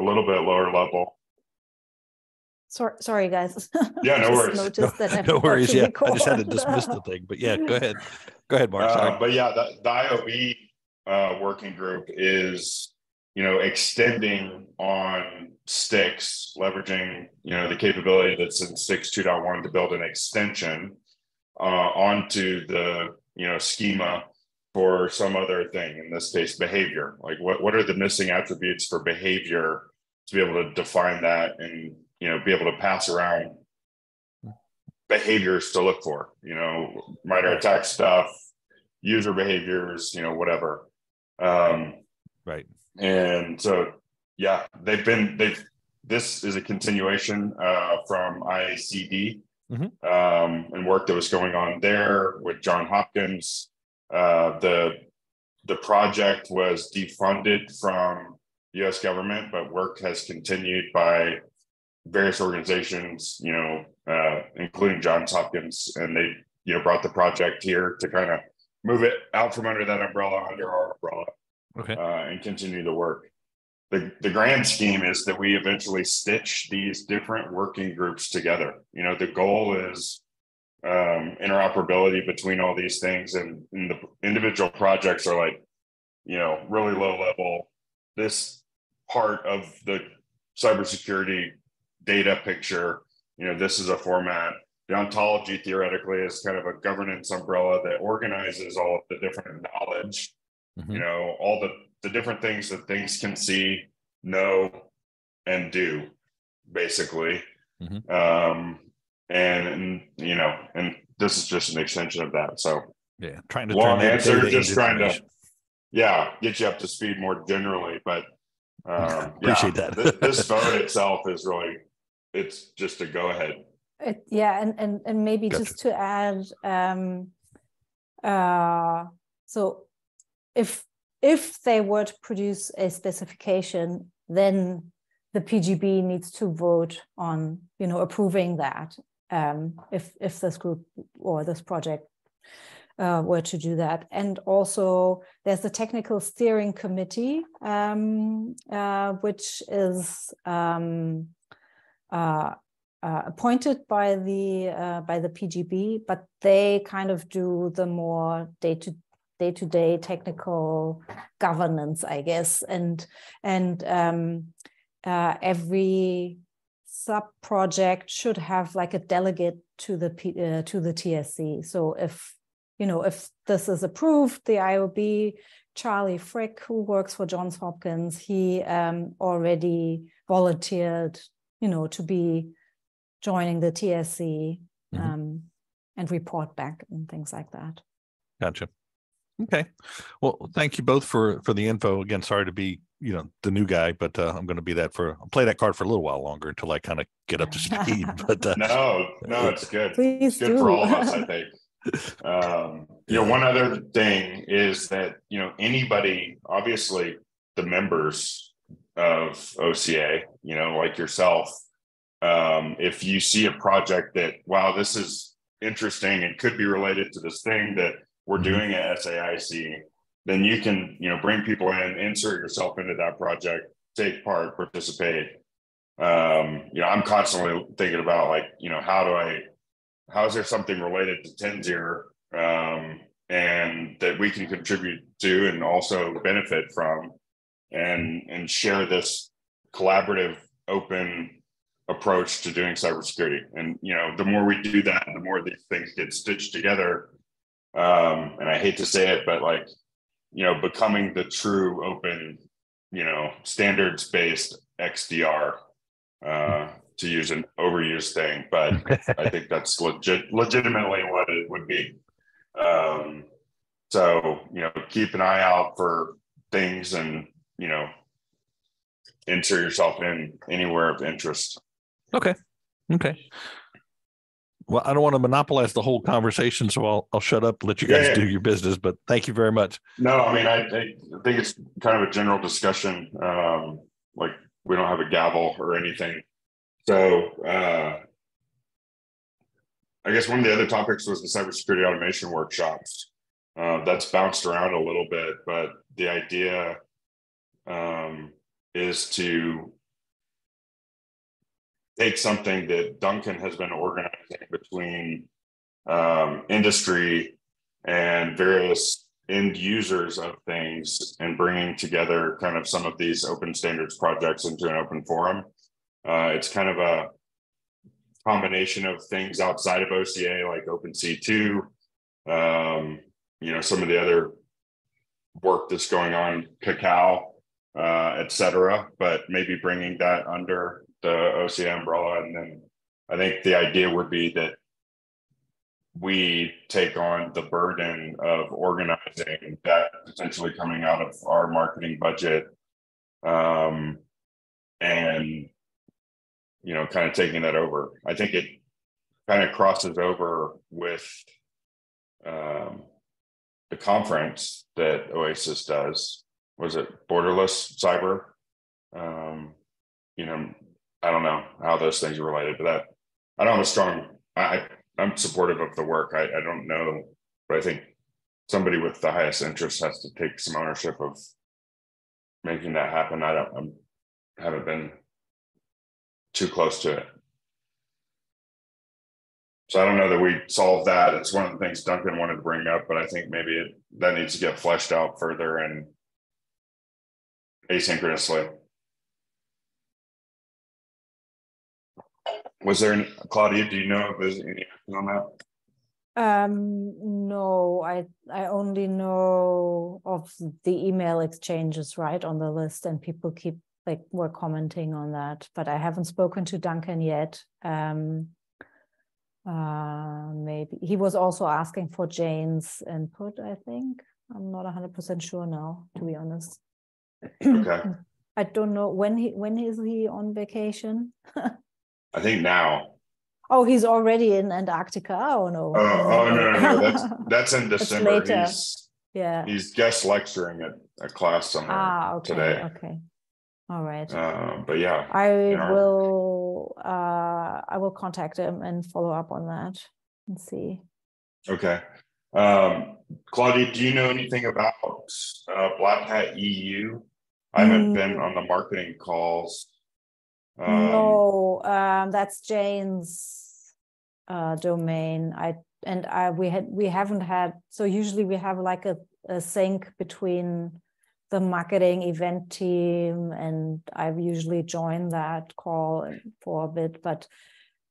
a little bit lower level. Sorry, sorry, guys. Yeah, no worries. Noticed that I no worries. to Yeah, I just had to dismiss the thing, but yeah, go ahead. Go ahead, Mark. Uh, but yeah, the, the IOB uh, working group is, you know, extending on STIX, leveraging, you know, the capability that's in STIX 2.1 to build an extension uh, onto the, you know, schema for some other thing, in this case, behavior. Like what, what are the missing attributes for behavior to be able to define that and, you know, be able to pass around behaviors to look for, you know, MITRE ATT&CK stuff, user behaviors, you know, whatever. Um, right. and so, yeah, they've been, they've, this is a continuation uh, from IACD Mhm. um, and work that was going on there with John Hopkins. Uh, the the project was defunded from U.S. government, but work has continued by various organizations, you know, uh, including Johns Hopkins, and they, you know, brought the project here to kind of move it out from under that umbrella, under our umbrella, Okay. uh, and continue the work. The, the grand scheme is that we eventually stitch these different working groups together. You know, the goal is um, interoperability between all these things, and, and the individual projects are like, you know, really low level. This part of the cybersecurity data picture, you know, this is a format. The ontology theoretically is kind of a governance umbrella that organizes all of the different knowledge Mhm. you know all the the different things that things can see know and do basically Mhm. um and, and you know and this is just an extension of that so Yeah. Trying to Long answer, just trying to- yeah get you up to speed more generally but um Appreciate yeah, that. this vote itself is really it's just a go ahead It, yeah, and, and and maybe Gotcha. just to add, um, uh, so if if they were to produce a specification, then the PGB needs to vote on, you know, approving that. Um, if if this group or this project uh, were to do that, and also there's the technical steering committee, um, uh, which is. Um, uh, uh, appointed by the uh, by the PGB, but they kind of do the more day to day to day technical governance, I guess, and and um, uh, every sub project should have like a delegate to the P, to the TSC. So if you know if this is approved, the IOB Charlie Frick, who works for Johns Hopkins, he um, already volunteered, you know, to be joining the TSC Mhm. um, and report back and things like that. Gotcha. Okay. Well, thank you both for for the info. Again, sorry to be you know the new guy, but uh, I'm going to be that for I'll play that card for a little while longer until I kind of get up to speed. But uh, no no it's good Please it's good do. for all of us i think um you know one other thing is that you know anybody obviously the members of oca you know like yourself um if you see a project that wow this is interesting and could be related to this thing that we're Mhm. doing at saic then you can you know bring people in insert yourself into that project take part participate um you know i'm constantly thinking about like you know how do i how is there something related to Tenzir um, and that we can contribute to and also benefit from and and share this collaborative open approach to doing cybersecurity? And you know the more we do that the more these things get stitched together. Um, and i hate to say it but like you know becoming the true open you know standards based xdr uh, to use an overused thing but I think that's legit, legitimately what it would be. Um, so you know, keep an eye out for things, and you know, insert yourself in anywhere of interest. okay, okay. Well, I don't want to monopolize the whole conversation, so I'll I'll shut up, let you Yeah, guys yeah. do your business. But thank you very much. No, I mean, I, I think it's kind of a general discussion. Um, like we don't have a gavel or anything. So uh, I guess one of the other topics was the cybersecurity automation workshops. Uh, that's bounced around a little bit, but the idea um, is to take something that Duncan has been organizing between um, industry and various end users of things and bringing together kind of some of these open standards projects into an open forum. Uh, it's kind of a combination of things outside of OCA like OpenC2, um, you know, some of the other work that's going on, Cacao, uh, et cetera, but maybe bringing that under the OCA umbrella. And then I think the idea would be that we take on the burden of organizing that potentially coming out of our marketing budget um, and you know kind of taking that over i think it kind of crosses over with um, the conference that oasis does was it borderless cyber um, you know i don't know how those things are related to that i don't have a strong i I'm supportive of the work. I, I don't know, but I think somebody with the highest interest has to take some ownership of making that happen. I don't, I'm, haven't been too close to it. So I don't know that we solve that. It's one of the things Duncan wanted to bring up, but I think maybe it, that needs to get fleshed out further and asynchronously. Was there, any, Claudia, do you know if there's any on that? Um, no, I I only know of the email exchanges right on the list, and people keep like were commenting on that, but I haven't spoken to Duncan yet. Um, uh, maybe he was also asking for Jane's input. I think I'm not 100 percent sure now, to be honest. Okay. I don't know when he when is he on vacation. I think now. Oh, he's already in Antarctica. Oh no. Uh, oh no, no, no, that's that's in That's December. later. He's yeah. he's guest lecturing at a class somewhere. Ah, okay. today. Okay. All right. Um, but yeah, I yeah. will uh I will contact him and follow up on that and see. okay. Um, Claudia, do you know anything about uh, Black Hat EU? I haven't Mm. been on the marketing calls. Um, no, um that's Jane's uh domain. I and I we had we haven't had so usually we have like a, a sync between the marketing event team and I've usually joined that call for a bit, but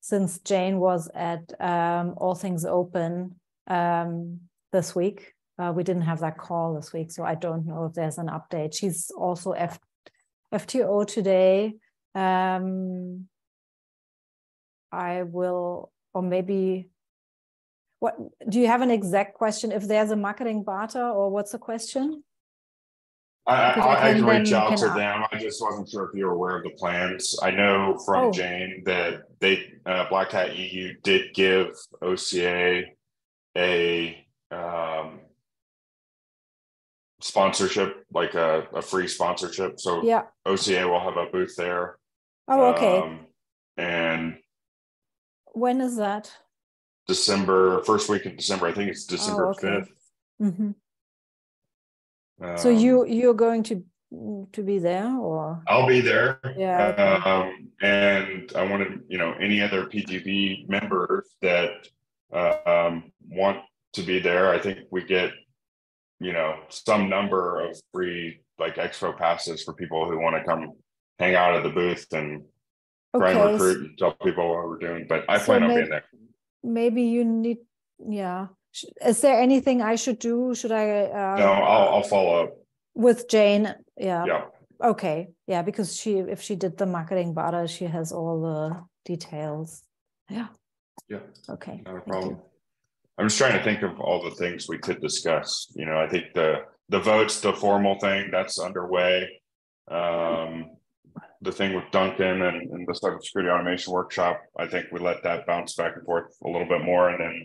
since Jane was at um, All Things Open um, this week, uh, we didn't have that call this week, so I don't know if there's an update. She's also F- FTO today. Um, I will, or maybe. What do you have an exact question? If there's a marketing barter, or what's the question? I, I I, can reach out to them. I just wasn't sure if you were aware of the plans. I know from Oh. Jane that they uh, Black Hat EU did give OCA a um, sponsorship, like a, a free sponsorship. So Yeah. OCA will have a booth there. Oh, okay. Um, and when is that? December first week of December, I think it's December Oh, okay. fifth. Mhm. So Um, you you're going to to be there, or I'll be there. Yeah, okay. Um, and I wanted, you know, any other PGB members that uh, um, want to be there. I think we get, you know, some number of free like expo passes for people who want to come hang out at the booth and try and okay? recruit and tell people what we're doing. But I So plan on being there. maybe you need yeah is there anything i should do should i uh, No, I'll, I'll follow up. with jane yeah. Yeah. okay yeah because she if she did the marketing barter she has all the details yeah Yeah. okay Not a problem. I'm just trying to think of all the things we could discuss. You know, I think the the votes, the formal thing that's underway. Um, the thing with Duncan and, and the cybersecurity automation workshop, I think we let that bounce back and forth a little bit more, and then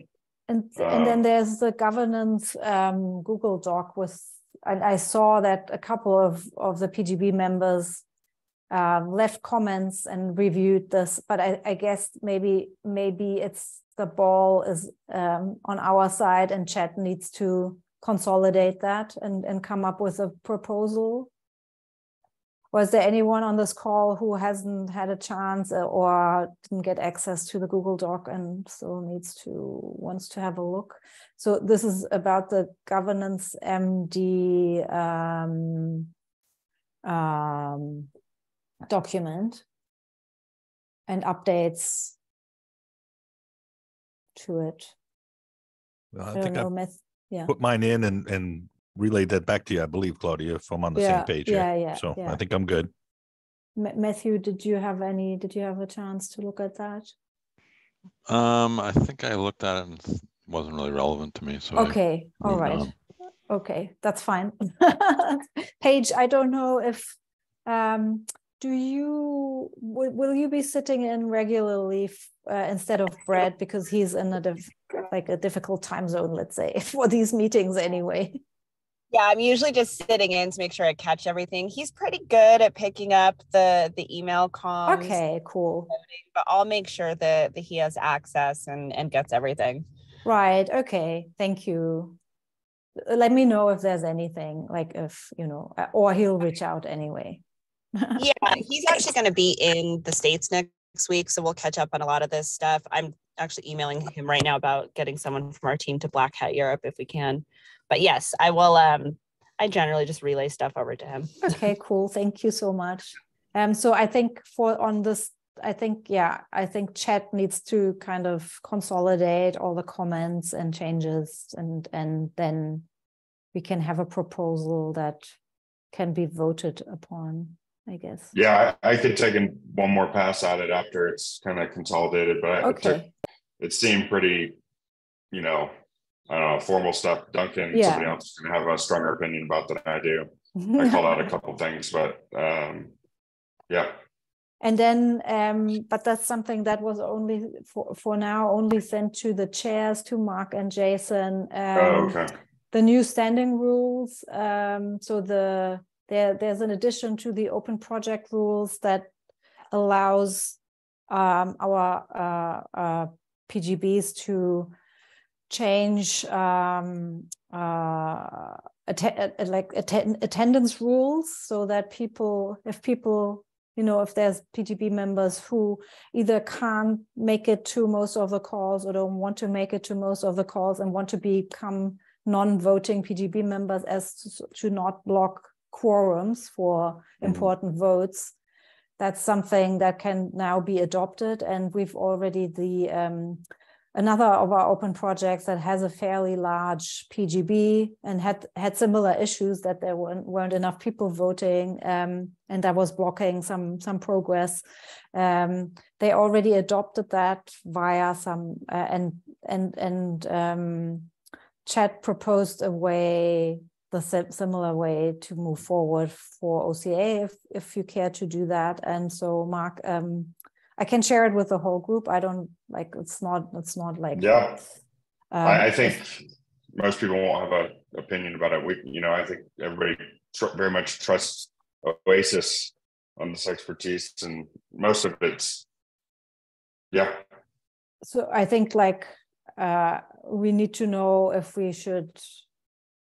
and and then there's the governance um, google doc with and i saw that a couple of of the pgb members um, left comments and reviewed this but I, I guess maybe maybe it's the ball is um, on our side and Chet needs to consolidate that and and come up with a proposal was there anyone on this call who hasn't had a chance uh, or didn't get access to the Google Doc and so needs to wants to have a look? So this is about the governance MD um, um, document and updates to it. Well, I, I think don't I know, Meth- yeah. put mine in and, and relayed that back to you, I believe, Claudia, if I'm on the Yeah, same page. here. yeah, yeah, So yeah. I think I'm good. Ma- Matthew, did you have any, did you have a chance to look at that? Um, I think I looked at it and it wasn't really relevant to me, so. Okay, all moved right. on. Okay, that's fine. Paige, I don't know if, um, do you, will, will you be sitting in regularly f- uh, instead of Brad because he's in a diff, like a difficult time zone, let's say, for these meetings anyway? Yeah, I'm usually just sitting in to make sure I catch everything. He's pretty good at picking up the the email comms. Okay, cool. But I'll make sure that, that he has access and, and gets everything. Right, okay, thank you. Let me know if there's anything, like if, you know, uh, or he'll reach out anyway. Yeah, he's actually going to be in the States next week. So we'll catch up on a lot of this stuff. I'm actually emailing him right now about getting someone from our team to Black Hat Europe if we can. But yes, I will. Um, I generally just relay stuff over to him. Okay, cool. Thank you so much. Um, so I think for on this, I think yeah, I think Chet needs to kind of consolidate all the comments and changes, and and then we can have a proposal that can be voted upon. I guess. Yeah, I, I could take an- one more pass at it after it's kind of consolidated, but I- it took- Okay. it seemed pretty, you know, I don't know, formal stuff. Duncan, Yeah. somebody else is gonna have a stronger opinion about than I do. I called out a couple things, but um, yeah, And then, um, but that's something that was only for, for now only sent to the chairs, to Mark and Jason. Um, oh, okay, the new standing rules. Um, so the there there's an addition to the open project rules that allows um, our uh, uh, PGBs to change um, uh, atte- uh, like atten- attendance rules so that people, if people, you know, if there's PGB members who either can't make it to most of the calls or don't want to make it to most of the calls and want to become non-voting PGB members as to, to not block quorums for Mhm. important votes. That's something that can now be adopted, and we've already the um, another of our open projects that has a fairly large PGB and had had similar issues that there weren't, weren't enough people voting, um, and that was blocking some some progress. Um, they already adopted that via some uh, and and and um, Chet proposed a way, the similar way to move forward for OCA if, if you care to do that. And so Mark, um, I can share it with the whole group. I don't like, it's not, it's not like. yeah. um, I, I think most people won't have an opinion about it. We, you know, I think everybody tr- very much trusts Oasis on this expertise, and most of it's, yeah, So I think like, uh, we need to know if we should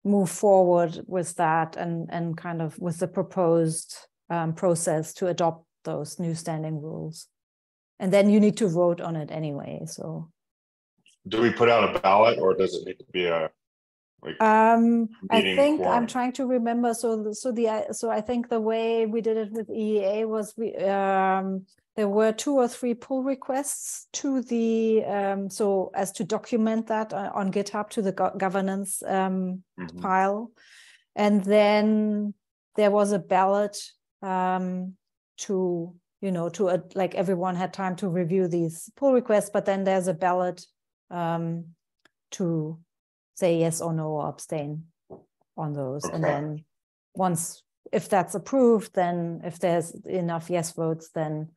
move forward with that and, and kind of with the proposed um, process to adopt those new standing rules. And then you need to vote on it anyway, so. do we put out a ballot or does it need to be a like Um, I think I'm trying to remember, so, so the, i- so I think the way we did it with EEA was we, um, there were two or three pull requests to the, um, so as to document that uh, on GitHub to the go- governance, um, Mhm. file. And then there was a ballot, um, to, you know, to, uh, like, everyone had time to review these pull requests, but then there's a ballot, um, to say yes or no or abstain on those. And then once, if that's approved, then if there's enough yes votes, then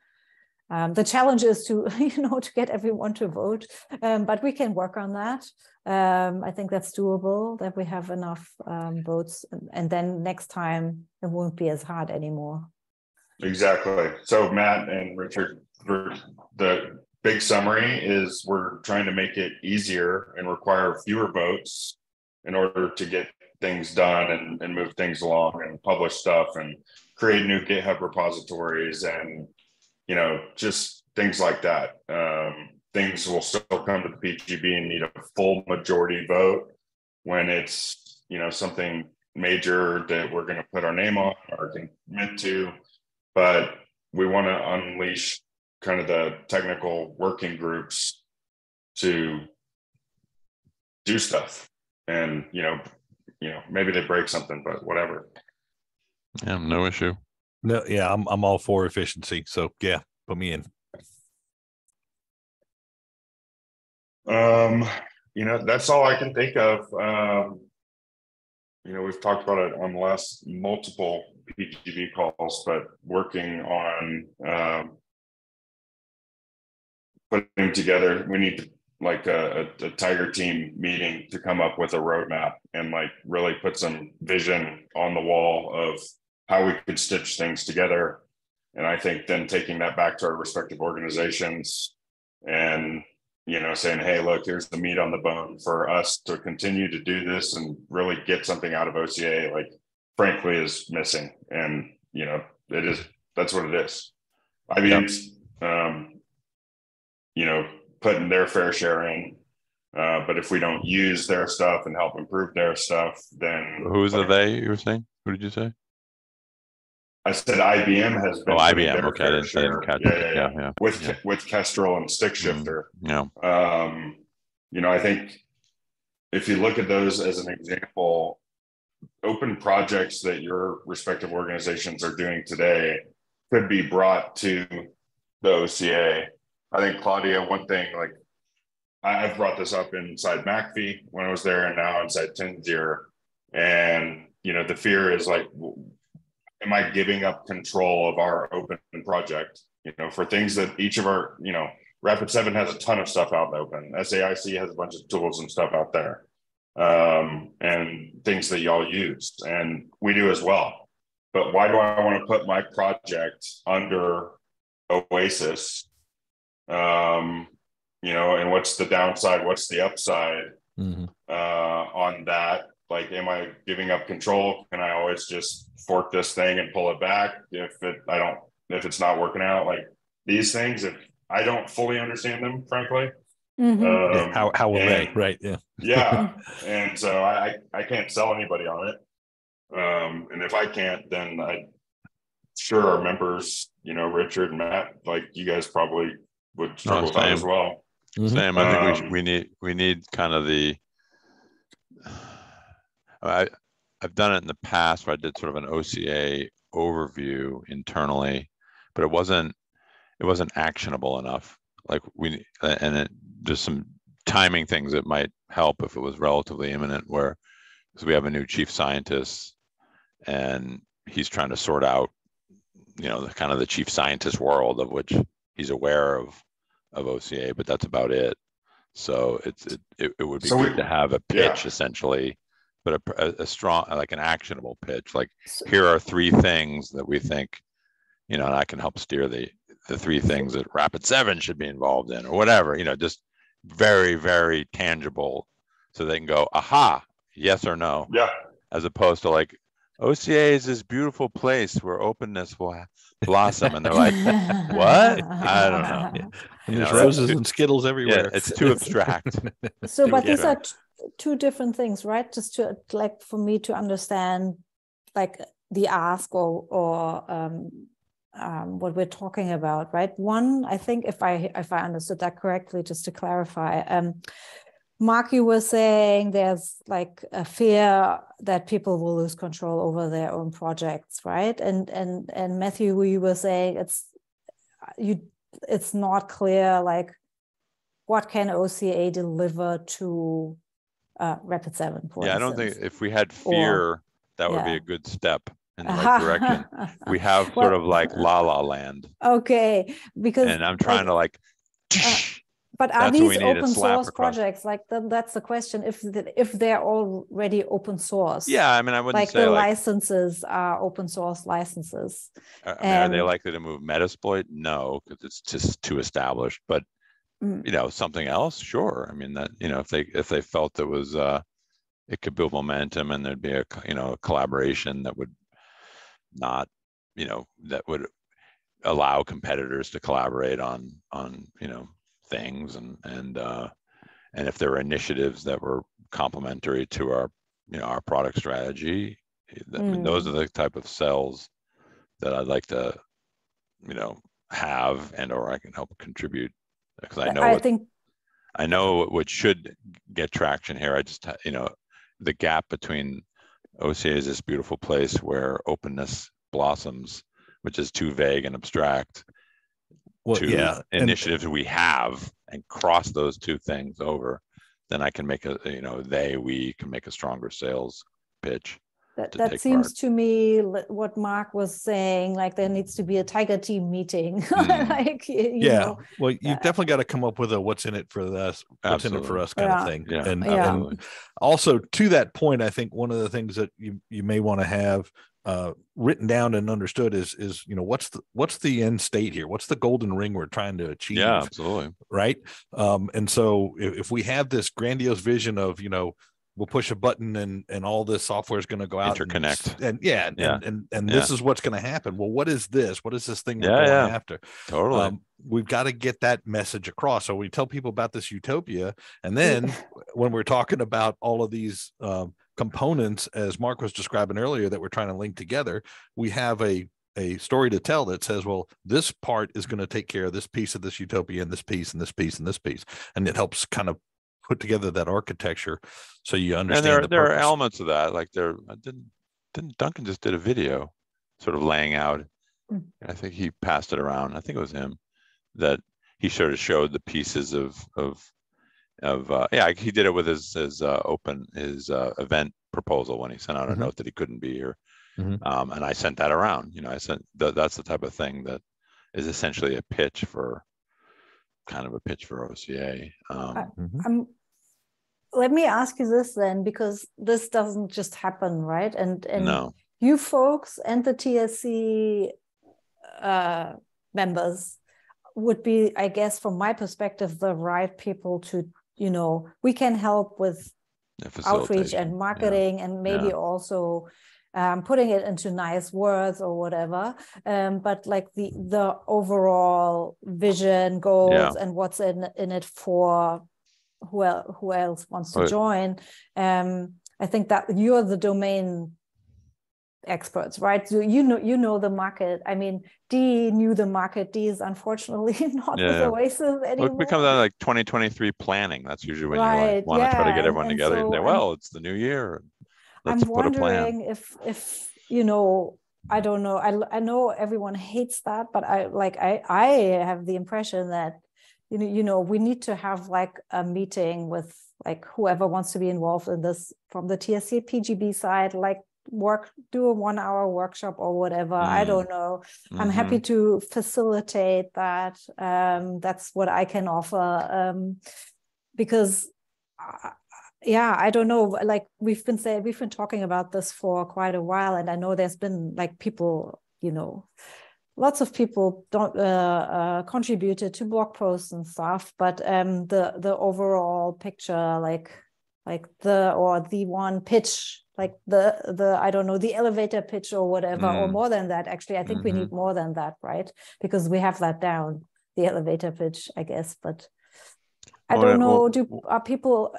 um, the challenge is to, you know, to get everyone to vote. Um, but we can work on that. Um, I think that's doable, that we have enough um, votes. And, and then next time it won't be as hard anymore. Exactly. So Matt and Richard, the big summary is we're trying to make it easier and require fewer votes in order to get things done and, and move things along and publish stuff and create new GitHub repositories and you know just things like that. Um, things will still come to the PGB and need a full majority vote when it's you know something major that we're going to put our name on or commit to, but we want to unleash kind of the technical working groups to do stuff and you know you know maybe they break something but whatever Yeah, no issue. No, yeah, I'm I'm all for efficiency. So yeah, put me in. um you know that's all i can think of um you know we've talked about it on the last multiple pgb calls but working on um putting together we need to like a, a, a tiger team meeting to come up with a roadmap and like really put some vision on the wall of how we could stitch things together. And i think then taking that back to our respective organizations and you know saying hey look here's the meat on the bone for us to continue to do this and really get something out of oca like frankly is missing and you know it is that's what it is ibm's um you know putting their fair share in uh, but if we don't use their stuff and help improve their stuff then Who's the they you were saying? Who did you say? i said ibm has been Oh, IBM. Okay, I didn't, I didn't catch yeah, yeah, Yeah, yeah. with yeah. with kestrel and STIX-Shifter yeah. um, you know, I think if you look at those as an example, open projects that your respective organizations are doing today could be brought to the OCA. I think Claudia, one thing like I've brought this up inside McAfee when I was there, and now inside Tenzir, and you know, the fear is like, am I giving up control of our open project? You know, for things that each of our, you know, Rapid7 has a ton of stuff out in the open. SAIC has a bunch of tools and stuff out there, um, and things that y'all use, and we do as well. But why do I want to put my project under Oasis? Um, you know, and what's the downside? What's the upside Mhm. uh, on that? Like, am I giving up control? Can I always just fork this thing and pull it back if it I don't if it's not working out? Like these things, if I don't fully understand them, frankly. Mhm. Yeah, Um, how how will they? Right. Yeah. yeah and so I, I i can't sell anybody on it um and if i can't then i sure our members you know richard and matt like you guys probably would struggle with that as same. well Mhm. Same. I think we, should, Um, we need we need kind of the. I I've done it in the past where I did sort of an OCA overview internally, but it wasn't it wasn't actionable enough. Like we and it just some timing things that might help if it was relatively imminent. Where because we have a new chief scientist and he's trying to sort out you know the kind of the chief scientist world of which he's aware of of OCA, but that's about it. So it's it, it, it would be So we- good to have a yeah. pitch essentially, but a, a, a strong like an actionable pitch. Like here are three things that we think, you know, and I can help steer the the three things that Rapid7 should be involved in, or whatever. You know, just very very tangible, so they can go, aha, yes or no, yeah as opposed to like OCA is this beautiful place where openness will blossom, and they're like, what? I don't know. And You there's know, roses it- and skittles everywhere. Yeah, it's too abstract. so but these are t- two different things right just to like for me to understand like the ask or or um, um, what we're talking about right? One i think if i if i understood that correctly just to clarify um mark you were saying there's like a fear that people will lose control over their own projects right? And and and matthew you were saying it's you it's not clear like what can OCA deliver to uh, Rapid7? For yeah, I don't think if we had Or- fear, that would be a good step in the right direction. We have sort of like la la land, okay because and I'm trying like, to like. But are these open source projects? Like then that's the question. If the, if they're already open source, Yeah, I mean, I wouldn't like say the like. licenses are open source licenses. I mean, are they likely to move Metasploit? No, because it's just too established. But Mm. you know, something else, sure. I mean, that you know, if they if they felt it was uh, it could build momentum and there'd be a you know a collaboration that would not you know, that would allow competitors to collaborate on on you know things and and uh, and if there were initiatives that were complementary to our you know our product strategy, I mean, those are Mm. the type of cells that I'd like to you know have and or I can help contribute because I know I what, think I know what should get traction here. I just you know the gap between OCA is this beautiful place where openness blossoms, which is too vague and abstract, Well, to yeah, and- initiatives we have and cross those two things over, then I can make a you know they we can make a stronger sales pitch. That, that seems part. to me what Mark was saying, like there needs to be a tiger team meeting. Mm. like, you yeah. know, well, you yeah. definitely got to come up with a what's in it for us, what's in it for us kind Yeah. of thing. Yeah, and, Yeah. and also to that point, I think one of the things that you you may want to have uh, written down and understood is is you know what's the what's the end state here? What's the golden ring we're trying to achieve? Yeah, absolutely. right? Um, and so if, if we have this grandiose vision of, you know, we'll push a button and and all this software is going to go out Interconnect. and, yeah, and Yeah. and and, and this is what's going to happen. Well, what is this? What is this thing we're Yeah, going yeah. after? Totally. Um, we've got to get that message across. So we tell people about this utopia, and then when we're talking about all of these um, components, as Mark was describing earlier, that we're trying to link together, we have a a story to tell that says, well, this part is going to take care of this piece of this utopia and this piece and this piece and this piece, and it helps kind of put together that architecture so you understand. and understand. there the there are elements of that. Like there I didn't didn't Duncan just did a video sort of laying out. Mm. I think he passed it around. I think it was him that he sort of showed the pieces of of of uh, yeah he did it with his his uh, open his uh, event proposal when he sent out a Mhm. note that he couldn't be here Mhm. um, and i sent that around you know i sent th- that's the type of thing that is essentially a pitch for kind of a pitch for oca um, Mhm. um, let me ask you this then, because this doesn't just happen, right? And and no you folks and the TSC uh, members would be, I guess, from my perspective, the right people to, you know, we can help with outreach and yeah. marketing and maybe Yeah. also um, putting it into nice words or whatever um, but like the the overall vision goals and what's in in it for who else, who else wants to Right. join um, i think that you're the domain experts right so you know you know the market i mean d knew the market d is unfortunately not Yeah, with yeah. oasis anymore it becomes like 2023 planning. That's usually when you Right, like, want to try to get everyone and together so say, I'm- well, it's the new year. Let's I'm put a plan. wondering if if you know I don't know I I know everyone hates that but I like I I have the impression that you know you know we need to have like a meeting with like whoever wants to be involved in this from the TSC PGB side like work do a one hour workshop or whatever I Mm. don't know I'm Mhm. happy to facilitate that. Um, that's what I can offer um, because, uh, yeah, I don't know. Like we've been saying, we've been talking about this for quite a while, and I know there's been like people, you know, lots of people don't uh, uh, contributed to blog posts and stuff, but um, the the overall picture, like like the or the one pitch like the the i don't know the elevator pitch or whatever or Mm. more than that actually i think we need more than that right? Because we have that down the elevator pitch i guess but i Well, don't well, know do are people uh,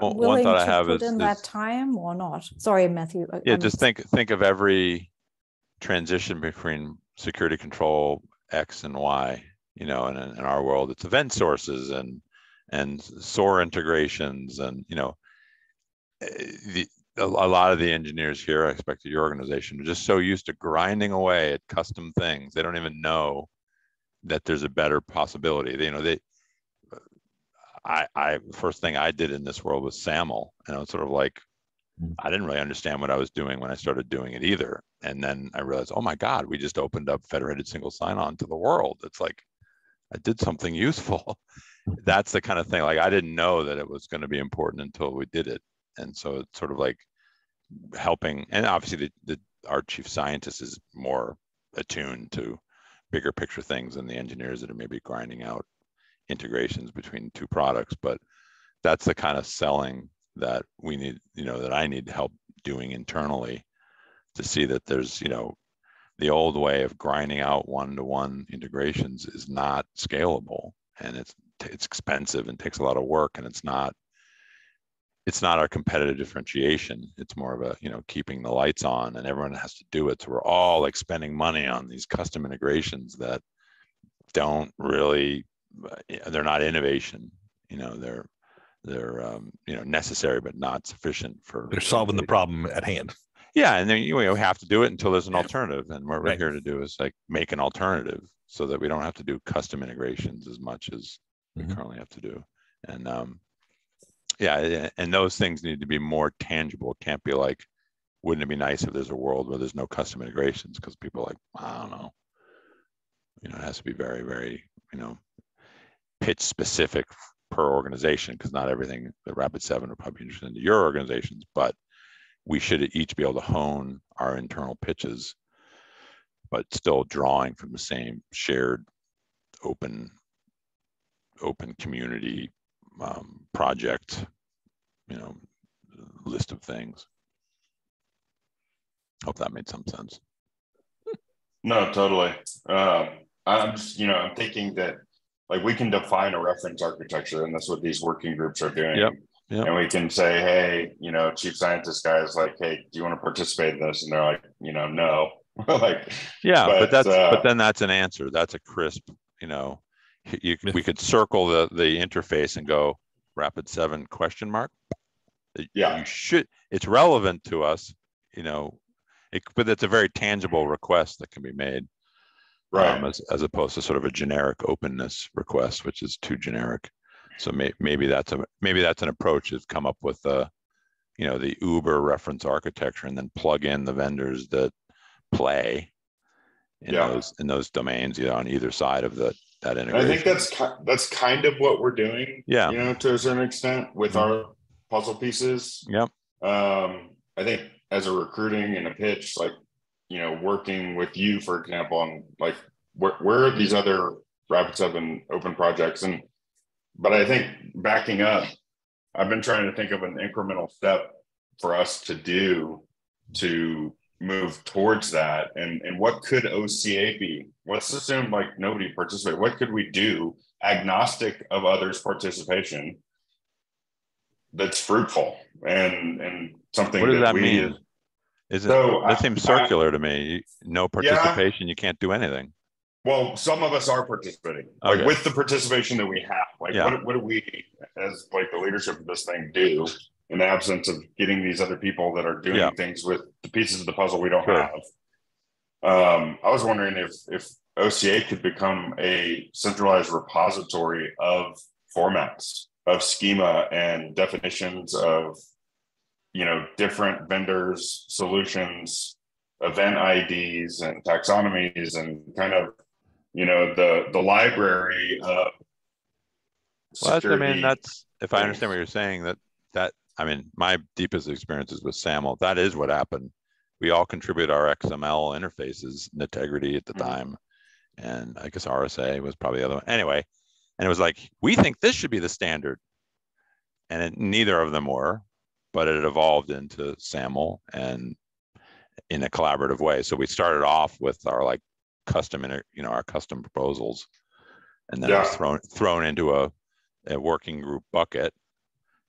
well, one willing to put is- in that is- time or not? Sorry matthew Yeah, I'm- just think think of every transition between security control X and Y. You know, and in, in our world, it's event sources and and SOAR integrations, and you know, eh, the a, lot of the engineers here, I expect at your organization, are just so used to grinding away at custom things, they don't even know that there's a better possibility. They, you know, they. I, I first thing I did in this world was SAML, and it was sort of like Mm. I didn't really understand what I was doing when I started doing it either. And then I realized, oh my God, we just opened up federated single sign-on to the world. It's like I did something useful. Mm-hmm. That's the kind of thing. Like I didn't know that it was going to be important until we did it. And so it's sort of like helping. And obviously, the, the our chief scientist is more attuned to bigger picture things than the engineers that are maybe grinding out integrations between two products. But that's the kind of selling that we need, you know, that I need help doing internally to see that there's, you know, the old way of grinding out one-to-one integrations is not scalable and it's it's expensive and takes a lot of work and it's not it's not our competitive differentiation. It's more of a you know keeping the lights on and everyone has to do it. So we're all like spending money on these custom integrations that don't really uh, they're not innovation you know they're they're um, you know necessary but not sufficient for They're solving the problem at hand. yeah and then you know, we have to do it until there's an Yeah. alternative and what we're Right. here to do is like make an alternative so that we don't have to do custom integrations as much as we Mhm. currently have to do and um yeah and those things need to be more tangible it can't be like wouldn't it be nice if there's a world where there's no custom integrations because people are like i don't know you know it has to be very very you know pitch specific per organization because not everything that rapid 7 would probably be interested into your organizations but we should each be able to hone our internal pitches but still drawing from the same shared open open community um, project you know list of things hope that made some sense No, totally. Um, I'm just, you know, I'm thinking that like we can define a reference architecture, and that's what these working groups are doing. Yep, yep. And we can say, hey, you know, chief scientist guys, like, hey, do you want to participate in this? And they're like, you know, no. like, yeah but, But, that's uh, but then that's an answer that's a crisp you know you, we could circle the the interface and go rapid 7 question mark Yeah. you should it's relevant to us you know it, but it's a very tangible request that can be made right. um, as, as opposed to sort of a generic openness request, which is too generic. So may, maybe that's a maybe that's an approach is come up with the, you know, the Uber reference architecture and then plug in the vendors that play in Yeah. those in those domains, you know, on either side of the that And I think that's that's kind of what we're doing, yeah, you know, to a certain extent with Mhm. our puzzle pieces. yep, um i think as a recruiting and a pitch like you know working with you for example on like where, where are these other rapid seven open projects? And but i think backing up i've been trying to think of an incremental step for us to do to move towards that. And and what could oca be? Let's assume like nobody participated. What could we do agnostic of others participation that's fruitful and and something What does that we mean? Is it so that seems I- circular to me. No participation, you can't do anything. well some of us are participating like with the participation that we have like Yeah. what, what do we as like the leadership of this thing do in the absence of getting these other people that are doing Yeah. things with the pieces of the puzzle we don't Sure. have um i was wondering if if oca could become a centralized repository of formats of schema and definitions of you know different vendors solutions event ids and taxonomies and kind of you know the the library of Well, I mean, that's if I understand what you're saying. That that I mean, my deepest experiences with SAML. That is what happened. We all contribute our XML interfaces, Netegrity at the Mhm. time, and I guess RSA was probably the other one. Anyway, and it was like we think this should be the standard, and it, neither of them were, but it evolved into SAML and in a collaborative way. So we started off with our like custom, you know, our custom proposals, and then Yeah. thrown thrown into a a working group bucket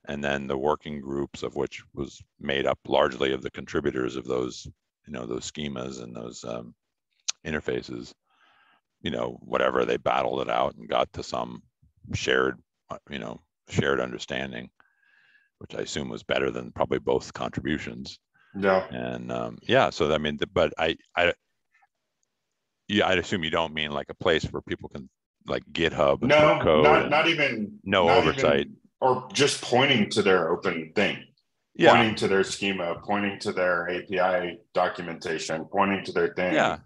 and then the working groups of which was made up largely of the contributors of those you know those schemas and those um, interfaces you know whatever they battled it out and got to some shared uh, you know shared understanding which i assume was better than probably both contributions yeah and um, yeah so i mean the, but i i yeah i'd assume you don't mean like a place where people can like github no code not not even no not oversight. even- or just pointing to their open thing yeah pointing to their schema pointing to their api documentation pointing to their thing Yeah,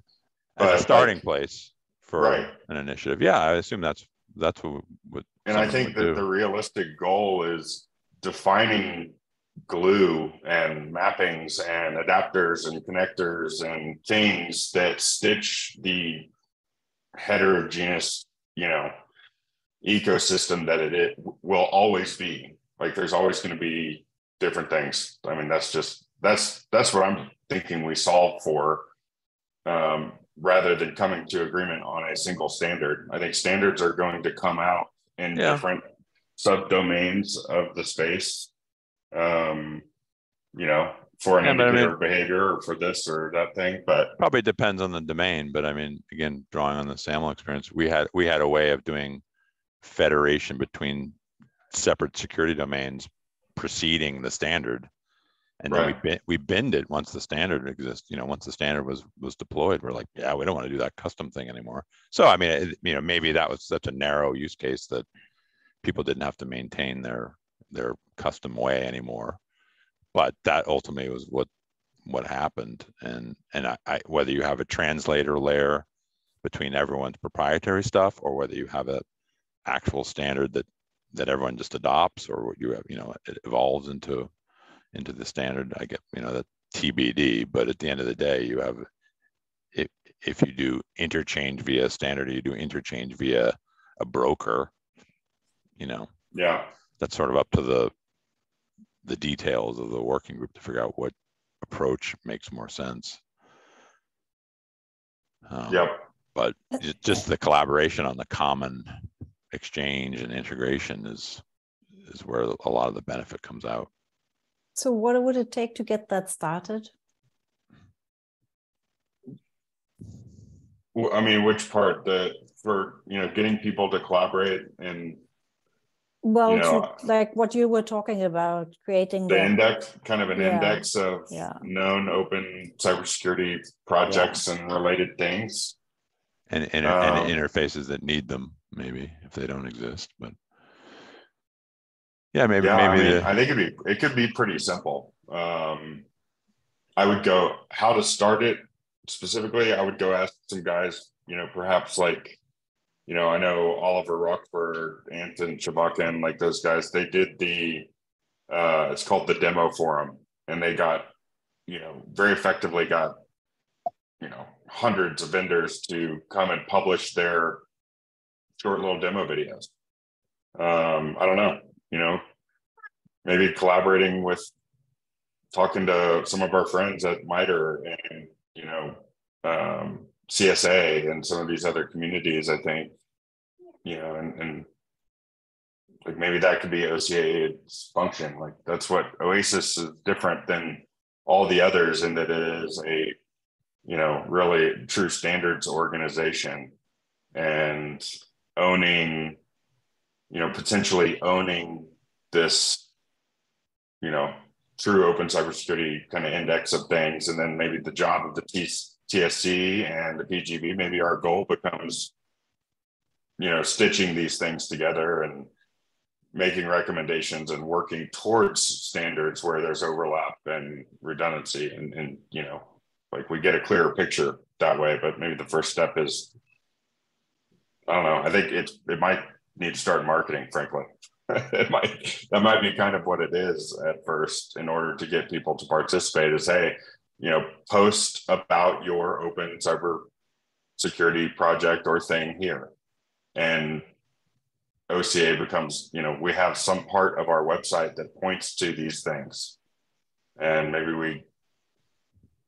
But, a starting like- place for Right. an initiative. Yeah, I assume that's that's what. what and i think that do. the realistic goal is defining glue and mappings and adapters and connectors and things that stitch the heterogeneous you know ecosystem that it, it will always be like there's always going to be different things i mean that's just that's that's what i'm thinking we solve for um, rather than coming to agreement on a single standard. I think standards are going to come out in Yeah. different subdomains of the space. Um, you know, for an Yeah, but I indicator of behavior or for this or that thing. But Probably depends on the domain, but I mean, again, drawing on the SAML experience, we had, we had a way of doing federation between separate security domains preceding the standard. And then we Right. bin, we binned it once the standard exists, you know, once the standard was, was deployed, we're like, yeah, we don't want to do that custom thing anymore. So I mean, it- you know, maybe that was such a narrow use case that people didn't have to maintain their, their custom way anymore. But that ultimately was what, what happened. And, and I, I, whether you have a translator layer between everyone's proprietary stuff or whether you have a actual standard that, that everyone just adopts or what you have, you know, it evolves into, into the standard, I get, you know, that TBD, but at the end of the day, you have, if, if you do interchange via standard, or you do interchange via a broker, you know, yeah, that's sort of up to the the details of the working group to figure out what approach makes more sense. Um, yep. But just the collaboration on the common exchange and integration is is where a lot of the benefit comes out. So what would it take to get that started? Well, I mean, which part the for you know getting people to collaborate and Well, know, to, like what you were talking about, creating the the, index, kind of an Yeah. index of Yeah. known open cybersecurity projects and related things. And, and, Um, and interfaces that need them, maybe if they don't exist, but yeah, maybe Yeah, I maybe mean, the, I think it'd be it could be pretty simple. Um, I would go how to start it specifically. I would go ask some guys, you know, perhaps like, you know, I know Oliver Rochford, Anton Chuvakin, like those guys. They did the, uh, it's called the demo forum, and they got, you know, very effectively got, you know, hundreds of vendors to come and publish their short little demo videos. Um, I don't know, you know, maybe collaborating with talking to some of our friends at MITRE and you know um, CSA and some of these other communities. I think you know, and, and like maybe that could be OCA's function. Like that's what Oasis is different than all the others in that it is a you know really true standards organization and owning you know potentially owning this you know true open cybersecurity kind of index of things and then maybe the job of the T- tsc and the pgb maybe our goal becomes you know stitching these things together and making recommendations and working towards standards where there's overlap and redundancy and, and you know like we get a clearer picture that way. But maybe the first step is i don't know i think it's it might need to start marketing frankly. It might that might be kind of what it is at first in order to get people to participate is hey you know post about your open cyber security project or thing here. And oca becomes you know we have some part of our website that points to these things. And maybe we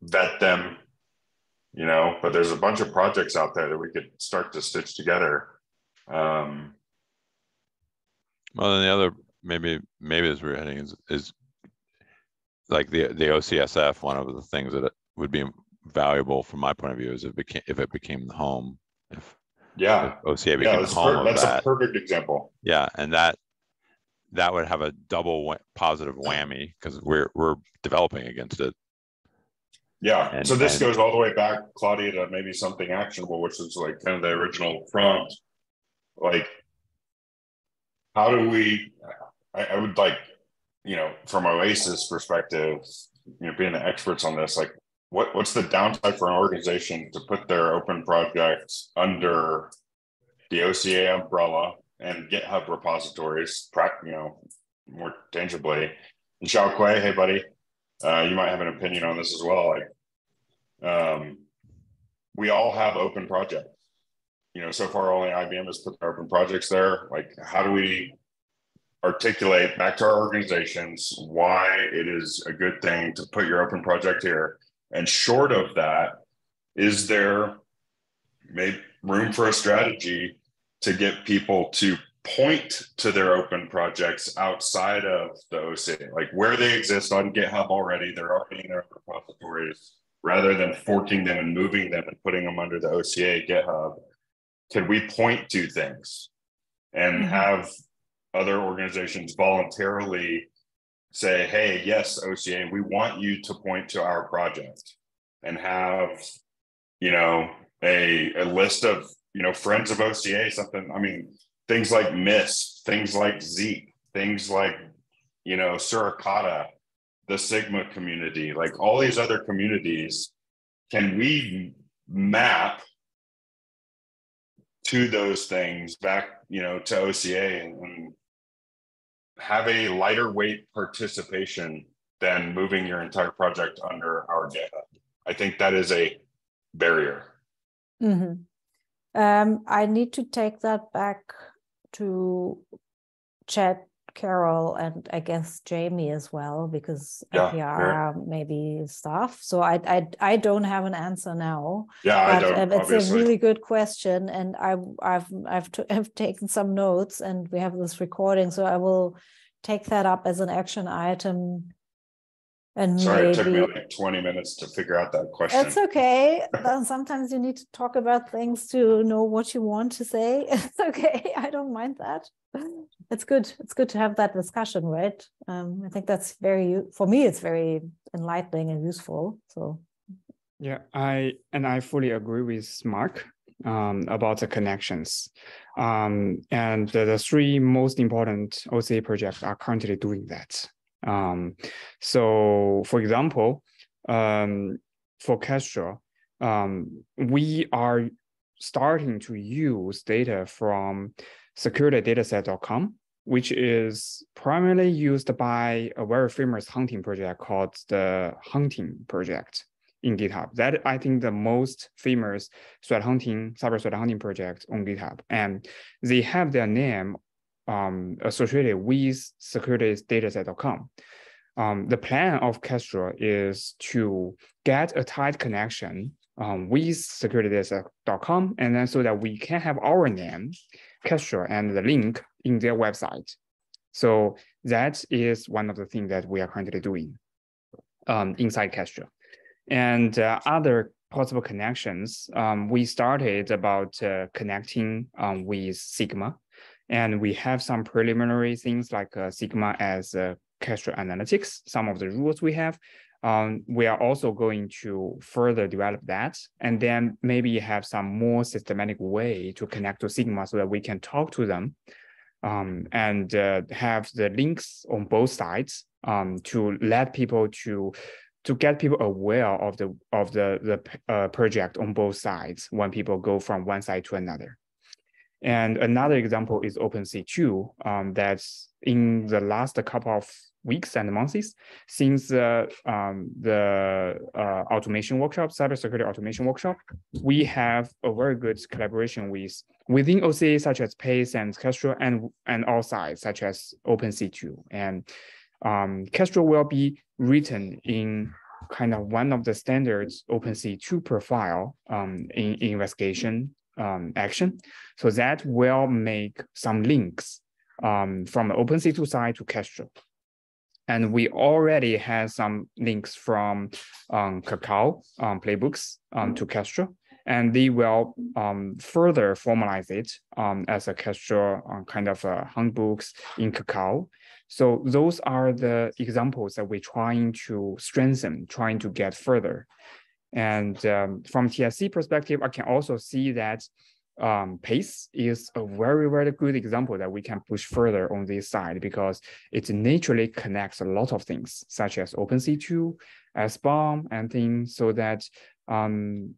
vet them you know but there's a bunch of projects out there that we could start to stitch together. Um Well, then the other maybe maybe as we're heading is is like the the OCSF. One of the things that it would be valuable from my point of view is if it became if it became the home. If, yeah if OCA yeah became that's, the home per- of that's a that, perfect example yeah, and that that would have a double positive whammy because we're we're developing against it. Yeah. And- so this and- goes all the way back, Claudia, to maybe something actionable, which is like kind of the original prompt. Like, how do we? I, I would like, you know, from Oasis perspective, you know, being the experts on this, like, what what's the downside for an organization to put their open projects under the OCA umbrella and GitHub repositories, you know, more tangibly. And Xiaokui, hey buddy, uh, you might have an opinion on this as well. Like, um, we all have open projects. You know, so far only IBM has put their open projects there. Like, how do we articulate back to our organizations why it is a good thing to put your open project here? And short of that, is there maybe room for a strategy to get people to point to their open projects outside of the OCA, like where they exist on GitHub already, they're already in their repositories, rather than forking them and moving them and putting them under the OCA GitHub. Can we point to things and mm-hmm. have other organizations voluntarily say, hey, yes, OCA, we want you to point to our project and have, you know, a, a list of, you know, friends of OCA, something. I mean, things like MISP, things like Zeek, things like, you know, Suricata, the Sigma community, like all these other communities, can we map to those things back, you know, to OCA and, and have a lighter weight participation than moving your entire project under our GitHub. I think that is a barrier. Mm-hmm. Um, I need to take that back to chat Carol and I guess Jamie as well because yeah, NPR yeah. maybe stuff. So I, I I don't have an answer now. Yeah, but, I don't. Uh, it's obviously. a really good question, and I I've I've t- have taken some notes, and we have this recording, so I will take that up as an action item and Sorry, maybe... it took me like 20 minutes to figure out that question. It's okay. Sometimes you need to talk about things to know what you want to say. It's okay. I don't mind that. It's good. It's good to have that discussion, right? Um, I think that's very, for me, it's very enlightening and useful. So, yeah, I and I fully agree with Mark um, about the connections. Um, and the, the three most important OCA projects are currently doing that. Um, so for example, um, for Kestrel, um, we are starting to use data from securitydataset.com, which is primarily used by a very famous hunting project called the Hunting Project in GitHub. That I think the most famous threat hunting, cyber threat hunting project on GitHub. And they have their name um, associated with securitydataset.com. Um, the plan of Kestrel is to get a tight connection um, with securitydataset.com, and then so that we can have our name, Kestrel, and the link in their website. So that is one of the things that we are currently doing um, inside Kestrel. And uh, other possible connections, um, we started about uh, connecting um, with Sigma and we have some preliminary things like uh, Sigma as uh, Kestrel Analytics, some of the rules we have. Um, we are also going to further develop that and then maybe have some more systematic way to connect to Sigma so that we can talk to them um, and uh, have the links on both sides um, to let people to to get people aware of the of the the uh, project on both sides when people go from one side to another. And another example is OpenC2 um, that's in the last couple of weeks and months since uh, um, the uh, automation workshop, cybersecurity automation workshop, we have a very good collaboration with within OCA such as PACE and Kestrel and, and all sides such as OpenC2. And um, Kestrel will be written in kind of one of the standards OpenC2 profile um, in, in investigation um, action. So that will make some links um, from the OpenC2 side to Kestrel. And we already have some links from um, CACAO um, playbooks um, to Kestrel, and they will um, further formalize it um, as a Kestrel uh, kind of uh, handbooks in CACAO. So those are the examples that we're trying to strengthen, trying to get further. And um, from TSC perspective, I can also see that um, PACE is a very, very good example that we can push further on this side because it naturally connects a lot of things such as OpenC2, SBOM, and things so that um,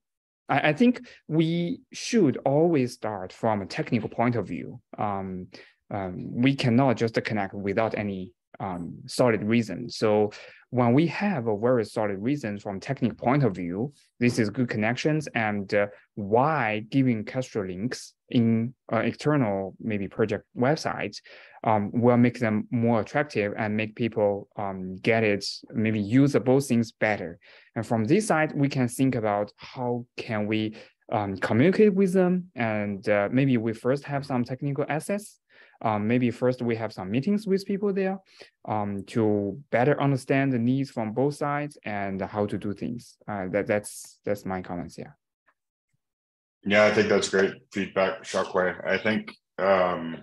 I, I, think we should always start from a technical point of view. Um, um we cannot just connect without any um, solid reason. So when we have a very solid reason from technical point of view, this is good connections and uh, why giving Kestrel links in uh, external maybe project websites um, will make them more attractive and make people um, get it, maybe use both things better. And from this side, we can think about how can we um, communicate with them and uh, maybe we first have some technical assets um, maybe first we have some meetings with people there um, to better understand the needs from both sides and how to do things. Uh, that that's that's my comments. Yeah. Yeah, I think that's great feedback, Xiaokui. I think, um,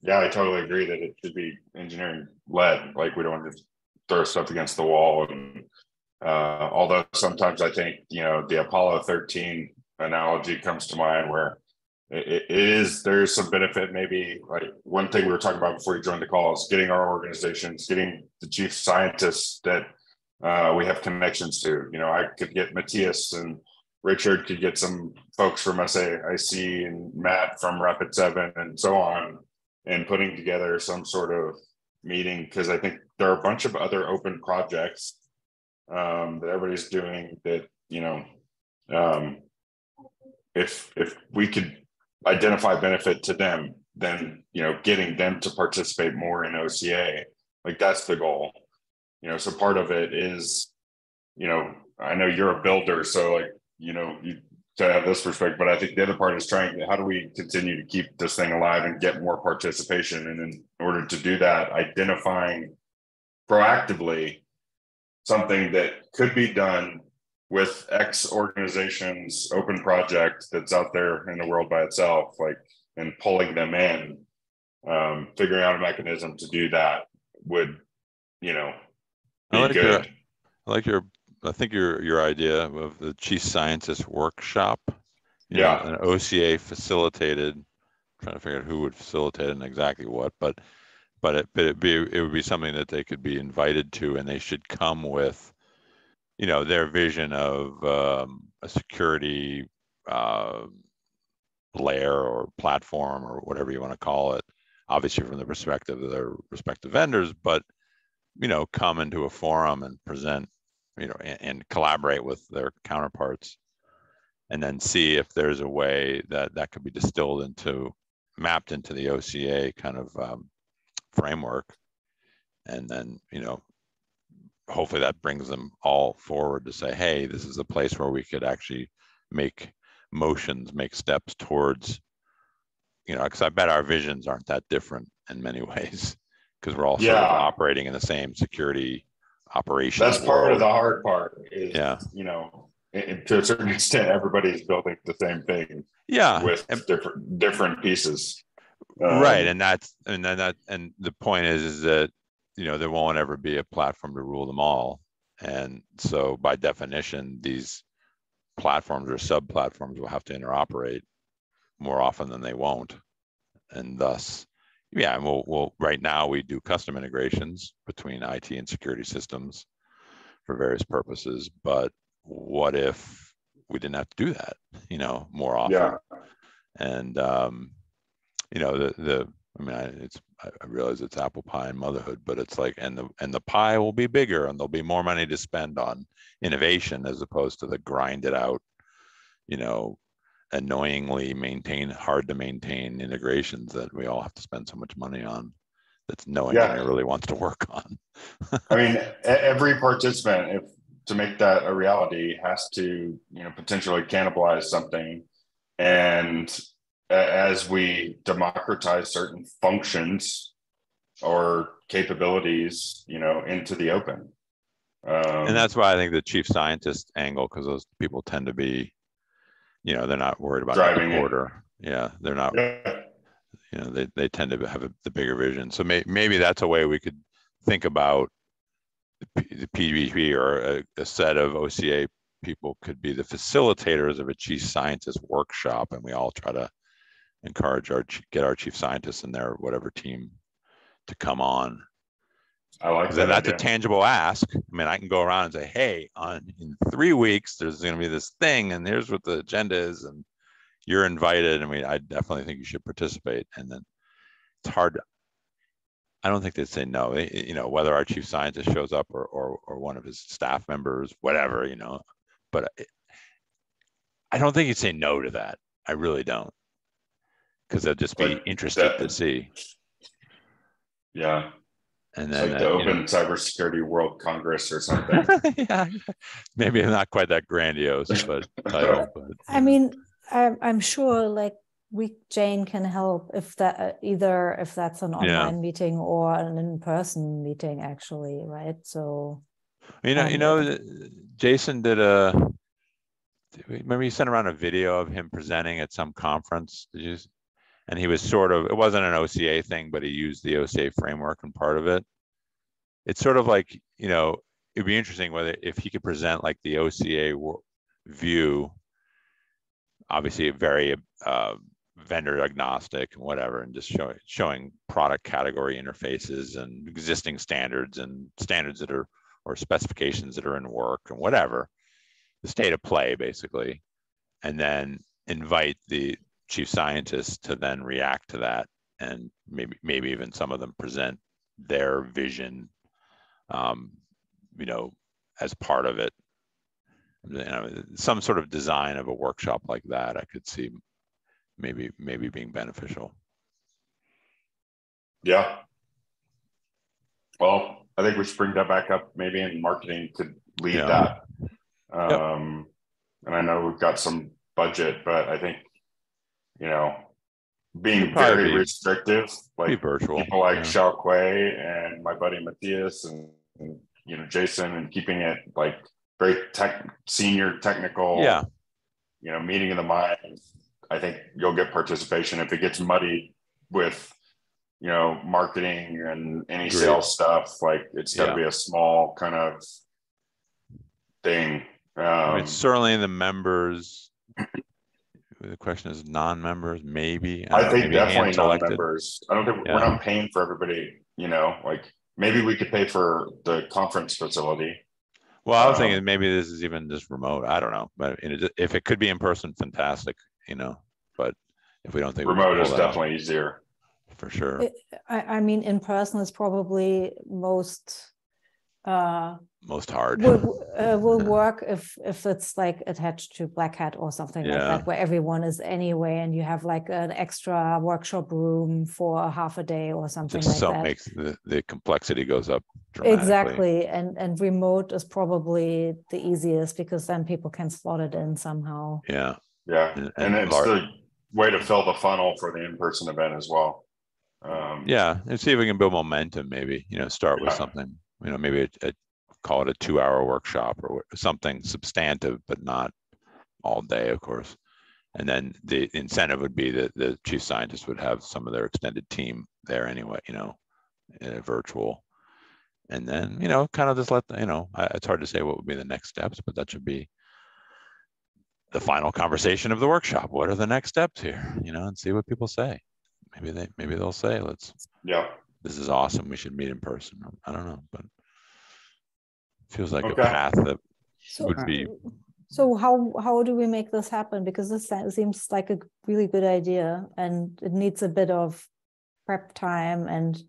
yeah, I totally agree that it should be engineering led. Like we don't want to throw stuff against the wall. And uh, although sometimes I think you know the Apollo 13 analogy comes to mind where it, it is there's some benefit maybe like one thing we were talking about before you joined the call is getting our organizations getting the chief scientists that uh, we have connections to. You know i could get matthias and richard could get some folks from saic and matt from Rapid7 and so on and putting together some sort of meeting because i think there are a bunch of other open projects um, that everybody's doing that you know um, if if we could identify benefit to them then you know getting them to participate more in oca like that's the goal. You know so part of it is you know i know you're a builder so like you know you to have this perspective but i think the other part is trying how do we continue to keep this thing alive and get more participation? And in order to do that identifying proactively something that could be done with X organizations open project that's out there in the world by itself, like and pulling them in, um, figuring out a mechanism to do that would, you know, be I like good. your, I like your, I think your your idea of the chief scientist workshop. you know, Yeah. an OCA facilitated. Trying to figure out who would facilitate it and exactly what, but but it but it be it would be something that they could be invited to, and they should come with, you know, their vision of um, a security uh, layer or platform or whatever you want to call it. Obviously, from the perspective of their respective vendors, but you know, come into a forum and present, you know, and, and collaborate with their counterparts, and then see if there's a way that that could be distilled into, mapped into the OCA kind of um, framework, and then you know, hopefully that brings them all forward to say, hey, this is a place where we could actually make motions, make steps towards, you know, because I bet our visions aren't that different in many ways, because we're all sort of operating in the same security operation. That's part of the hard part is, Yeah. you know, and to a certain extent, everybody's building the same thing Yeah, with and- different different pieces. right, Um, and that's and then that and the point is is that you know there won't ever be a platform to rule them all, and so by definition, these platforms or sub platforms will have to interoperate more often than they won't, and thus, yeah, and we'll we'll right now we do custom integrations between IT and security systems for various purposes, but what if we didn't have to do that, you know, more often? yeah, and um, you know the the I mean I, it's I realize it's apple pie and motherhood, but it's like and the and the pie will be bigger and there'll be more money to spend on innovation as opposed to the grind it out, you know, annoyingly maintain hard to maintain integrations that we all have to spend so much money on. That's no Yeah. really wants to work on. I mean, every participant, if to make that a reality, has to you know potentially cannibalize something, and as we democratize certain functions or capabilities, you know, into the open. Um, and that's why I think the chief scientist angle, because those people tend to be, you know, they're not worried about Driving the order. Yeah, they're not yeah, you know they, they tend to have a, the bigger vision so may, maybe that's a way we could think about the, P, the PGB or a, a set of oca people could be the facilitators of a chief scientist workshop and we all try to encourage our get our chief scientists and their whatever team to come on. I like that. that's a tangible ask. I mean i can go around and say hey on in three weeks there's going to be this thing and here's what the agenda is and you're invited. I mean, i definitely think you should participate and then it's hard to- i don't think they'd say no. They- you know whether our chief scientist shows up or or, or one of his staff members whatever you know. But I- i don't think you'd say no to that. I really don't because they'll just be Like interested that- to see. Yeah. And then like uh, the you know- Open Cybersecurity World Congress or something. yeah, maybe not quite that grandiose, but title. But I mean, I'm, I'm sure like we Jane can help if that uh, either if that's an Yeah. online meeting or an in-person meeting actually, right? So you know, you um, know, Jason did a. Remember, you sent around a video of him presenting at some conference. Did you? And he was sort of. It wasn't an OCA thing, but he used the OCA framework and part of it. It's sort of like you know, it'd be interesting whether if he could present like the OCA view. Obviously, very uh, vendor agnostic and whatever, and just showing showing product category interfaces and existing standards and standards that are or specifications that are in work and whatever, the state of play basically, and then invite the chief scientists to then react to that and maybe maybe even some of them present their vision, um, you know, as part of it. You know, some sort of design of a workshop like that, I could see maybe maybe being beneficial. Yeah. Well, I think we should bring that back up. Maybe in marketing to lead Yeah. that. Um, and I know we've got some budget, but I think, you know, being very be- restrictive, like virtual. people like yeah. Xiaokui and my buddy Matthias and, and, you know, Jason and keeping it like very tech, senior technical, Yeah, you know, meeting of the mind. I think you'll get participation if it gets muddy with, you know, marketing and any Agreed. sales stuff. Like it's got to Yeah. be a small kind of thing. Um, I mean, certainly the members. The question is non-members, maybe. I don't know, think maybe definitely non-members. I don't think Yeah. we're not paying for everybody. You know, like maybe we could pay for the conference facility. Well, I was Um, thinking maybe this is even just remote. I don't know, but if it could be in person, fantastic. You know, but if we don't think Remote is that off, definitely easier. for sure. It- I, I mean, in person is probably most uh Most hard. will uh, will work if if it's like attached to Black Hat or something like that, where everyone is anyway, and you have like an extra workshop room for half a day or something Just like so that. makes the, the complexity goes up dramatically. Exactly, and and remote is probably the easiest because then people can slot it in somehow. Yeah. Yeah, And- and, and it's lar- the way to fill the funnel for the in-person event as well. Um, Yeah, and see if we can build momentum. Maybe you know, start with something. You know, maybe a, a, call it a two-hour workshop or something substantive, but not all day, of course. And then the incentive would be that the chief scientist would have some of their extended team there anyway. You know, in a virtual. And then you know, kind of just let the, you know. I, it's hard to say what would be the next steps, but that should be the final conversation of the workshop. What are the next steps here? You know, and see what people say. Maybe they maybe they'll say, let's yeah, this is awesome. We should meet in person. I don't know, but feels like Okay. a path that So, would be so how how do we make this happen? Because this seems like a really good idea, and it needs a bit of prep time, and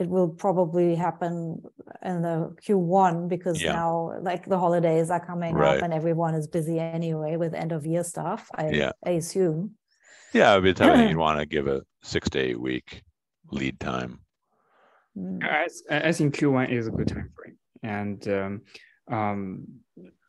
it will probably happen in the Q1 because Yeah. now like the holidays are coming Right. up, and everyone is busy anyway with end of year stuff. I Yeah. I assume. yeah. It'd be something you'd want to give a six to eight week lead time. Mm. As as in Q1 is a good time frame. And um, um,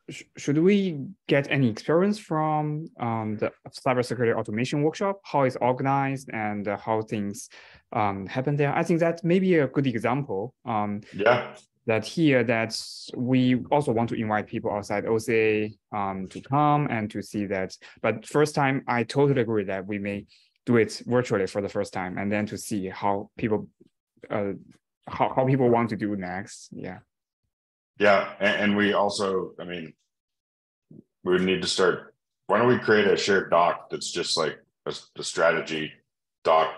sh- should we get any experience from um, the cybersecurity automation workshop, how it's organized and uh, how things um, happen there? I think that may be a good example. Um, yeah, that here that we also want to invite people outside OCA um, to come and to see that. But first time, I totally agree that we may do it virtually for the first time and then to see how people uh, how, how people want to do next. Yeah. Yeah, and, and we also, I mean, we would need to start. Why don't we create a shared doc that's just like a, a strategy doc?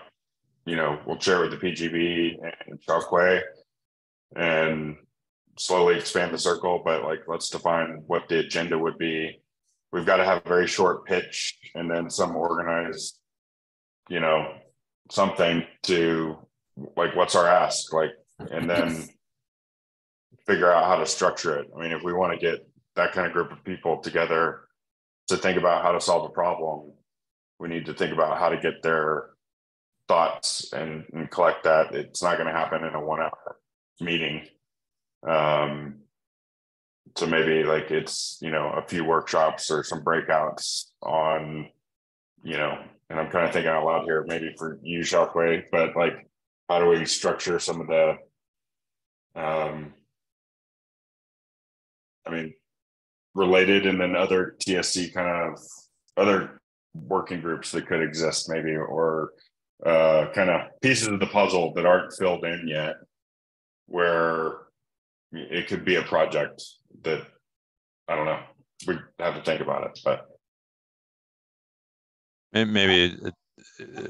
You know, we'll share with the PGB and Xiao and slowly expand the circle. But like, let's define what the agenda would be. We've got to have a very short pitch and then some organized, you know, something to like, what's our ask? Like, and then figure out how to structure it. I mean, if we want to get that kind of group of people together to think about how to solve a problem, we need to think about how to get their thoughts and, and collect that. It's not going to happen in a one hour meeting. Um, so maybe like it's, you know, a few workshops or some breakouts on, you know, and I'm kind of thinking out loud here, maybe for you, Xiaokui, but like, how do we structure some of the, um, I mean, related and then other TSC kind of other working groups that could exist maybe or uh, kind of pieces of the puzzle that aren't filled in yet where it could be a project that I don't know. We have to think about it, but maybe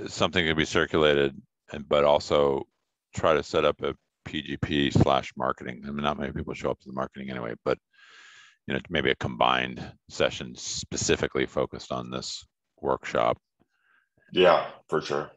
something could be circulated, and but also try to set up a PGB slash marketing. I mean, not many people show up to the marketing anyway, but you know, maybe a combined session specifically focused on this workshop yeah, for sure.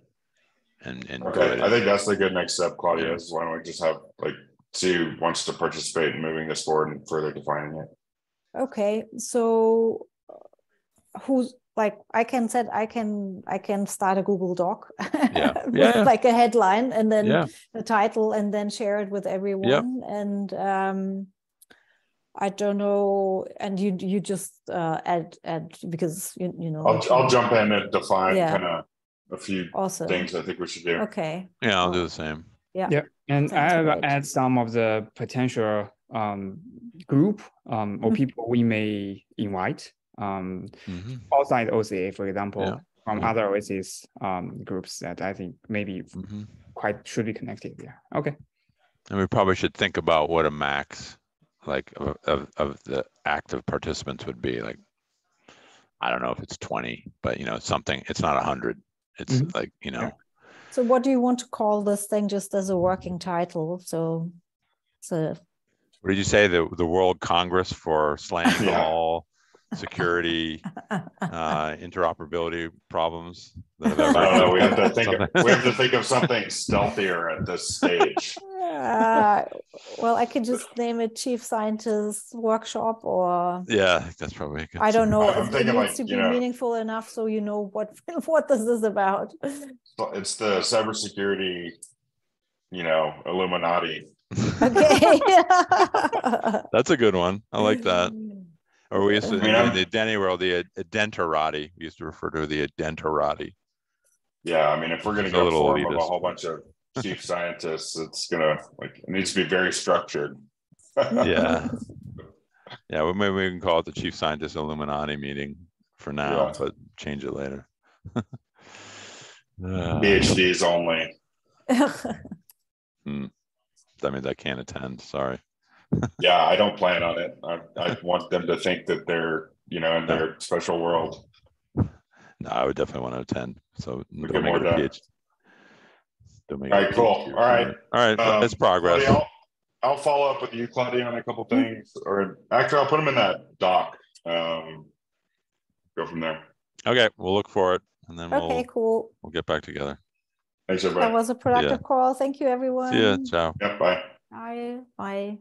and and Okay, I think that's the good next step, Claudia. Is why don't we just have like see who wants to participate in moving this forward and further defining it. Okay, so uh, who's like I can set I can I can start a Google Doc Yeah. with Yeah. like a headline and then yeah, the title and then share it with everyone and um I don't know and you you just uh add add because you you know I'll I'll jump in and define Yeah. kind of a few awesome things I think we should do. okay yeah, I'll do the same. Yeah, Yeah, and Sounds I will great. add some of the potential um, group um, or Mhm. people we may invite um, Mhm, outside OCA, for example, Yeah. from Yeah. other OASIS um, groups that I think maybe mhm. quite should be connected. Yeah. Okay. And we probably should think about what a max like of, of, of the active participants would be like. I don't know if it's 20, but you know, something, it's not a hundred. It's Mhm. like, you know, so what do you want to call this thing just as a working title so so what did you say? The, the World Congress for slaying Yeah. all security, uh, interoperability problems. that have ever I don't know. We have to think. Of, we have to think of something stealthier at this stage. Uh, well I could just name it chief scientist workshop or Yeah, that's probably. a good I don't know. I'm It, it needs like, to be you know- meaningful enough so you know what what this is about. It's the cybersecurity, you know, Illuminati. Okay. That's a good one. I like that. Or we used to, I mean, in the Denny world, the Identarati, we used to refer to the Identarati. Yeah, I mean, if we're gonna It's a go little form of a whole bunch of chief scientists, it's gonna like it needs to be very structured. Yeah. Yeah, well, maybe we can call it the Chief Scientist Illuminati meeting for now, Yeah. but change it later. Uh, PhDs only. That means I can't attend, sorry. Yeah, I don't plan on it. I, I want them to think that they're, you know, in their special world. No, I would definitely want to attend, so. Get more done. PhD. Don't make it All a right, cool. All right. All right. Um, it's progress. Claudia, I'll, I'll follow up with you, Claudia, on a couple things, or actually, I'll put them in that doc. Um, go from there. Okay, we'll look for it and then okay, we'll, cool. we'll get back together. Thanks, everybody. That was a productive call. Thank you, everyone. See ya, ciao. Yep, bye. Bye. Bye.